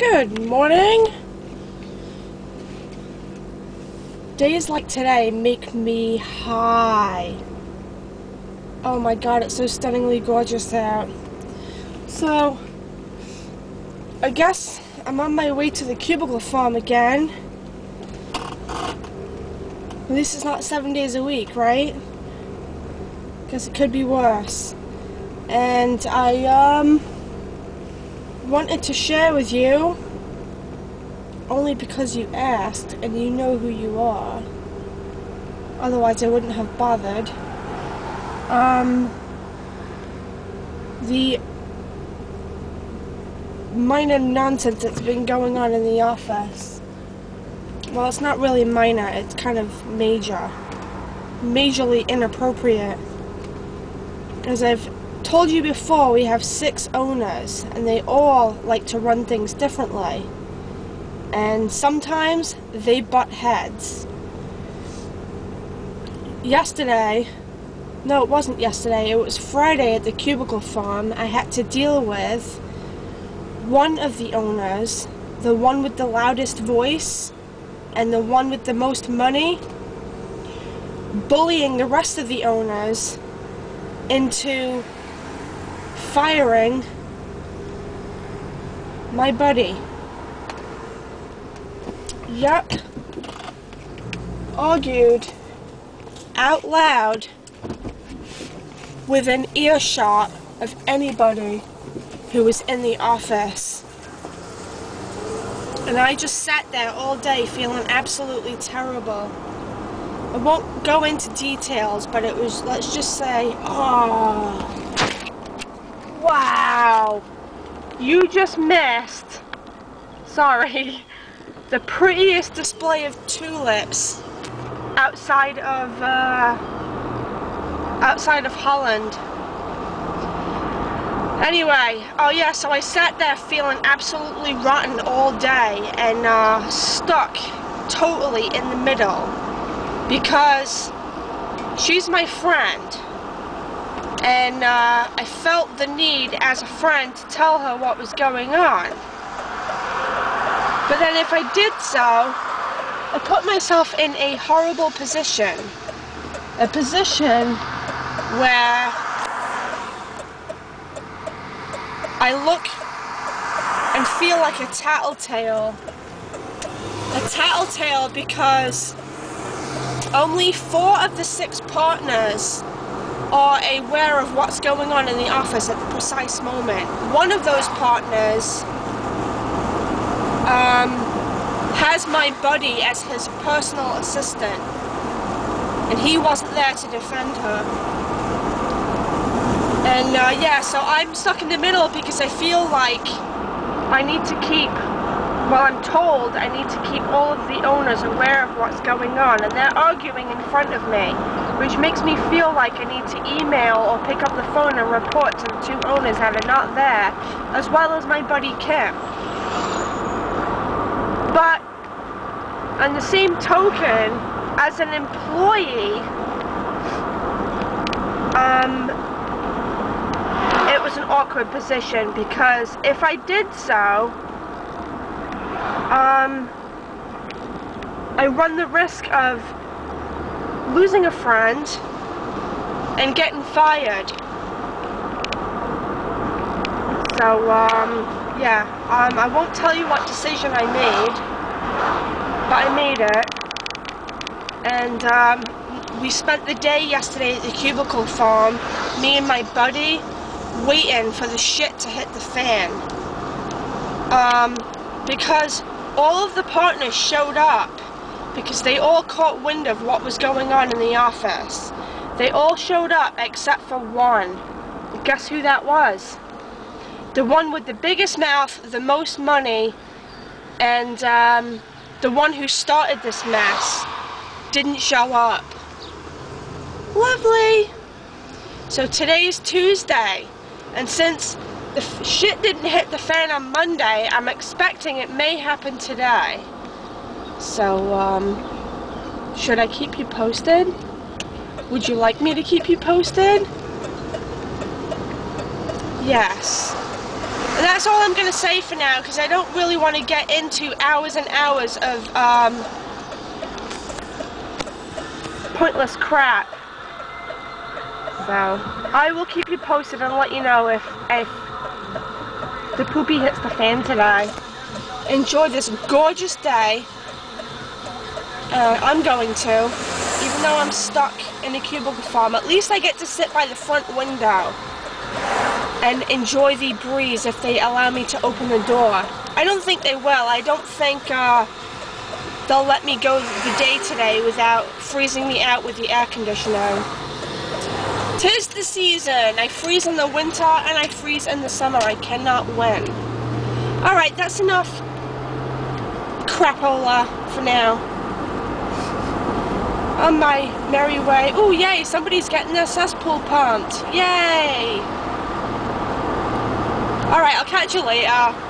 Good morning. Days like today make me high. Oh my god, it's so stunningly gorgeous out. So, I guess I'm on my way to the cubicle farm again. At least it's not seven days a week, right? Because it could be worse. And I, um, wanted to share with you only because you asked and you know who you are. Otherwise, I wouldn't have bothered. Um, the minor nonsense that's been going on in the office. Well, it's not really minor, it's kind of major. Majorly inappropriate. As I've told you before, we have six owners, and they all like to run things differently. And sometimes they butt heads. Yesterday, no, it wasn't yesterday, it was Friday at the cubicle farm, I had to deal with one of the owners, the one with the loudest voice, and the one with the most money, bullying the rest of the owners into firing my buddy. Yup. Argued out loud within earshot of anybody who was in the office. And I just sat there all day feeling absolutely terrible. I won't go into details, but it was, let's just say, oh. Wow. You just missed, sorry, the prettiest display of tulips outside of, uh, outside of Holland. Anyway, oh yeah, so I sat there feeling absolutely rotten all day and uh, stuck totally in the middle because she's my friend and uh, I felt the need as a friend to tell her what was going on. But then if I did so, I put myself in a horrible position. A position where I look and feel like a tattletale. A tattletale because only four of the six partners are aware of what's going on in the office at the precise moment. One of those partners um, has my buddy as his personal assistant, and he wasn't there to defend her. And uh, yeah, so I'm stuck in the middle because I feel like I need to keep well, I'm told I need to keep all of the owners aware of what's going on, and they're arguing in front of me, which makes me feel like I need to email or pick up the phone and report to the two owners that are not there, as well as my buddy Kim. But, on the same token, as an employee, um, it was an awkward position because if I did so, um, I run the risk of losing a friend and getting fired. So, um, yeah, um, I won't tell you what decision I made, but I made it. And, um, we spent the day yesterday at the cubicle farm, me and my buddy, waiting for the shit to hit the fan. Um, because all of the partners showed up because they all caught wind of what was going on in the office. They all showed up except for one. Guess who that was? The one with the biggest mouth, the most money, and um, the one who started this mess didn't show up. Lovely! So today's Tuesday, and since the shit didn't hit the fan on Monday. I'm expecting it may happen today. So, um, should I keep you posted? Would you like me to keep you posted? Yes. And that's all I'm going to say for now because I don't really want to get into hours and hours of um, pointless crap. So I will keep you posted and let you know if if the poopy hits the fan today. Enjoy this gorgeous day. Uh, I'm going to, even though I'm stuck in a cubicle farm. At least I get to sit by the front window and enjoy the breeze if they allow me to open the door. I don't think they will. I don't think uh, they'll let me go the day today without freezing me out with the air conditioning. Tis the season. I freeze in the winter and I freeze in the summer. I cannot win. Alright, that's enough crapola for now. On my merry way. Oh, yay, somebody's getting their cesspool pumped. Yay! Alright, I'll catch you later.